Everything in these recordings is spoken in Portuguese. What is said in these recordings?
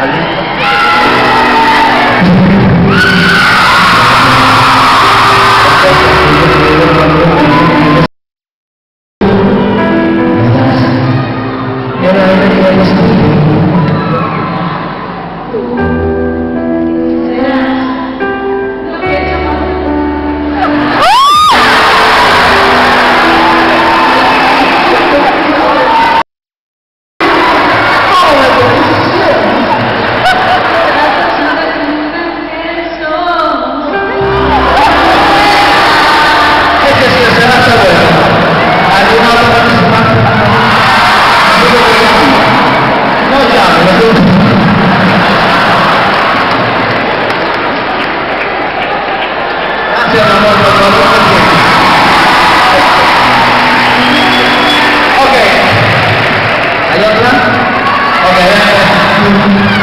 Este Yeah.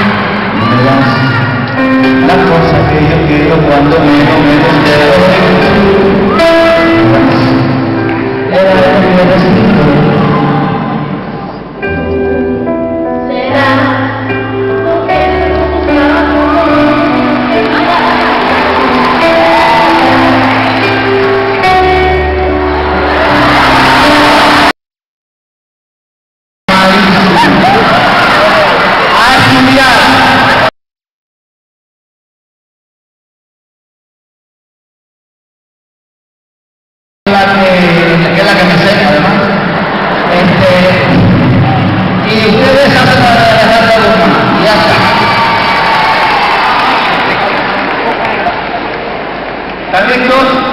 ¿Están listos?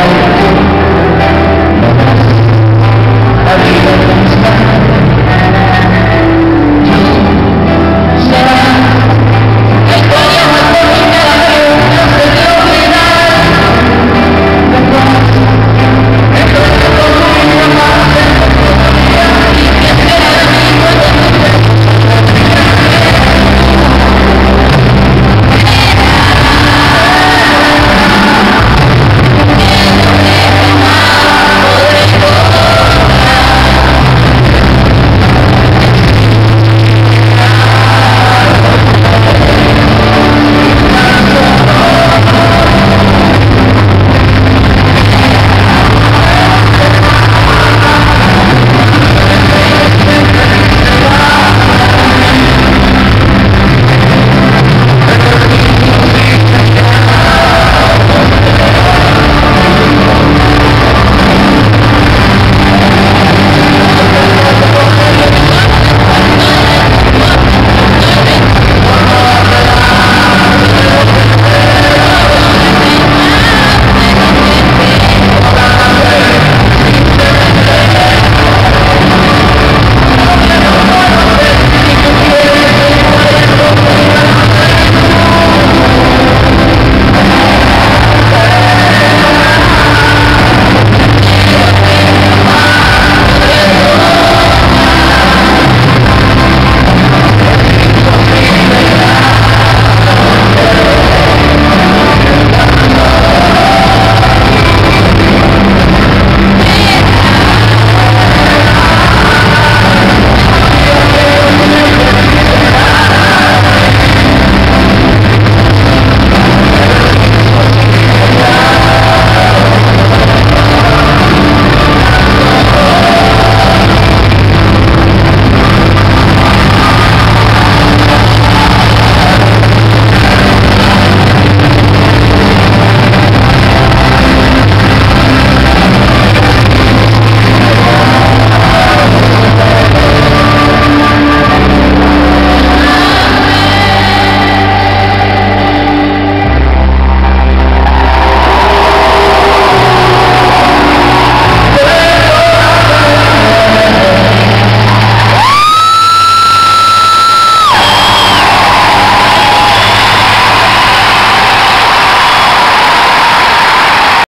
Amen.